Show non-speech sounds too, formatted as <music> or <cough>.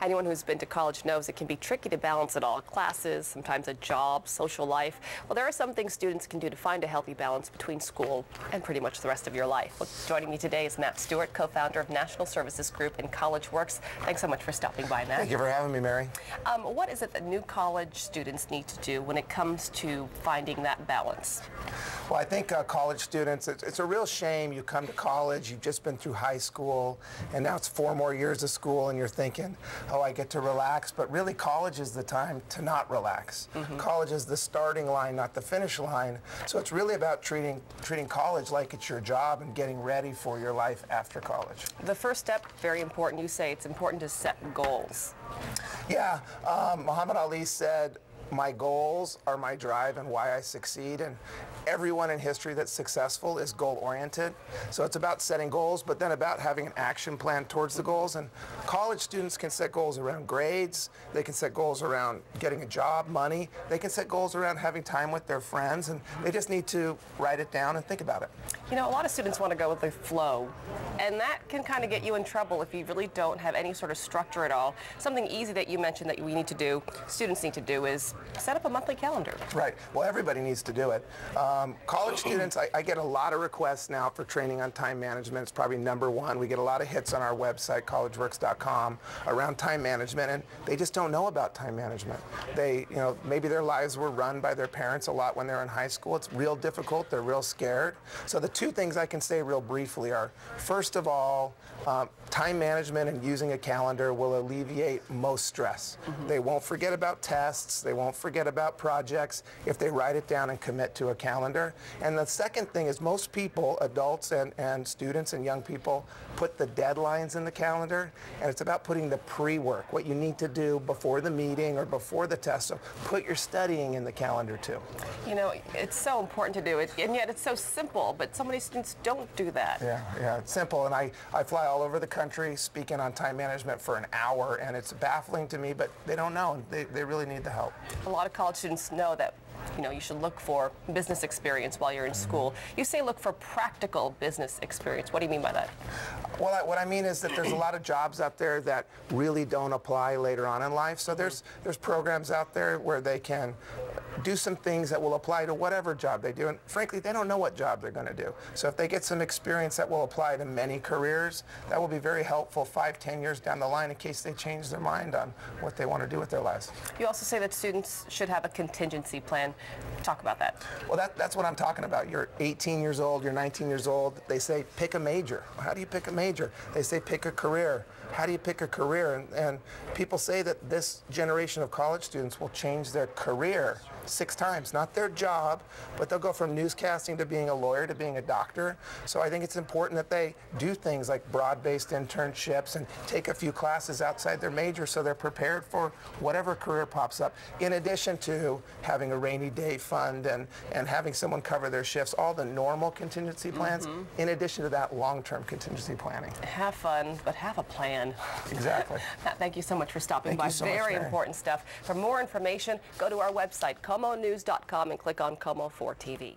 Anyone who's been to college knows it can be tricky to balance it all. Classes, sometimes a job, social life. Well, there are some things students can do to find a healthy balance between school and pretty much the rest of your life. Well, joining me today is Matt Stewart, co-founder of National Services Group and College Works. Thanks so much for stopping by, Matt. Thank you for having me, Mary. Um, what is it that new college students need to do when it comes to finding that balance? Well, I think uh, college students, it's, it's, a real shame you come to college, you've just been through high school, and now it's four more years of school, and you're thinking, oh, I get to relax. But really, college is the time to not relax. Mm-hmm. College is the starting line, not the finish line. So it's really about treating, treating college like it's your job and getting ready for your life after college. The first step, very important. You say it's important to set goals. Yeah, um, Muhammad Ali said, my goals are my drive and why I succeed. And everyone in history that's successful is goal oriented. So it's about setting goals, but then about having an action plan towards the goals. And college students can set goals around grades. They can set goals around getting a job, money. They can set goals around having time with their friends. And they just need to write it down and think about it. You know, a lot of students want to go with the flow. And that can kind of get you in trouble if you really don't have any sort of structure at all. Something easy that you mentioned that we need to do, students need to do, is set up a monthly calendar. Right. Well, everybody needs to do it. Um, college students, I, I, get a lot of requests now for training on time management. It's probably number one. We get a lot of hits on our website, collegeworks.com, around time management, and they just don't know about time management. They, you know, maybe their lives were run by their parents a lot when they're in high school. It's real difficult. They're real scared. So the two things I can say real briefly are, first of all, um, time management and using a calendar will alleviate most stress. Mm-hmm. They won't forget about tests. They won't forget about projects if they write it down and commit to a calendar. And the second thing is most people, adults and, and students and young people, put the deadlines in the calendar. And it's about putting the pre-work, what you need to do before the meeting or before the test. So put your studying in the calendar too. You know, it's so important to do it, and yet it's so simple, but so many students don't do that. Yeah, yeah, it's simple. And I, I fly all over the country speaking on time management for an hour, and it's baffling to me, but they don't know, and they, they really need the help. A lot of college students know that you know, you should look for business experience while you're in mm-hmm. school. You say look for practical business experience. What do you mean by that? Well, I, what I mean is that there's a lot of jobs out there that really don't apply later on in life. So there's there's programs out there where they can do some things that will apply to whatever job they do. And frankly, they don't know what job they're going to do. So if they get some experience that will apply to many careers, that will be very helpful five, ten years down the line in case they change their mind on what they want to do with their lives. You also say that students should have a contingency plan. Talk about that. Well, that, that's what I'm talking about. You're 18 years old, you're 19 years old. They say pick a major. How do you pick a major? They say pick a career. How do you pick a career? And, and people say that this generation of college students will change their career six times, not their job, but they'll go from newscasting to being a lawyer to being a doctor. So I think it's important that they do things like broad-based internships and take a few classes outside their major so they're prepared for whatever career pops up, in addition to having a rainy day fund and, and having someone cover their shifts, all the normal contingency plans, mm-hmm. in addition to that long-term contingency planning. Have fun, but have a plan. Exactly. Matt, <laughs> thank you so much for stopping thank by. So Very much, important stuff. For more information, go to our website, KOMOnews.com, and click on KOMO 4 TV.